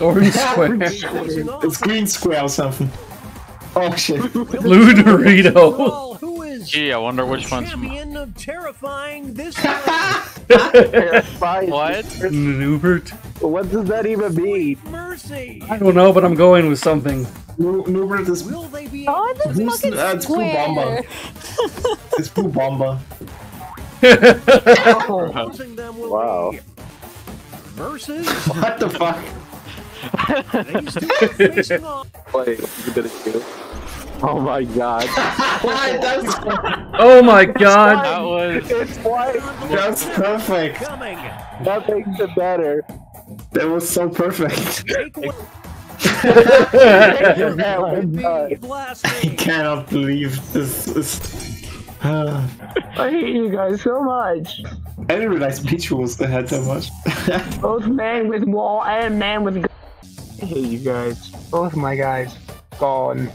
Orange square. It's green square or something. Oh shit. Blue Dorito. Who is Gee, I wonder which one's. champion of terrifying this What? Nubert. What does that even mean? mercy? I don't know, but I'm going with something. Nubert is Will they be Oh, this Who's- fucking uh, it's Blue Bomber. it's Blue Bomber. opposing them will Wow. versus What the fuck? Oh my god. that's, Oh my god. That was. It's white. that's perfect. That makes it better. That was so perfect. Take away Yeah, we're done. I cannot believe this is. I hate you guys so much. I didn't realize Peach was had so much. Both man with wall and man with gun. I hate you guys. Both my guys. Gone.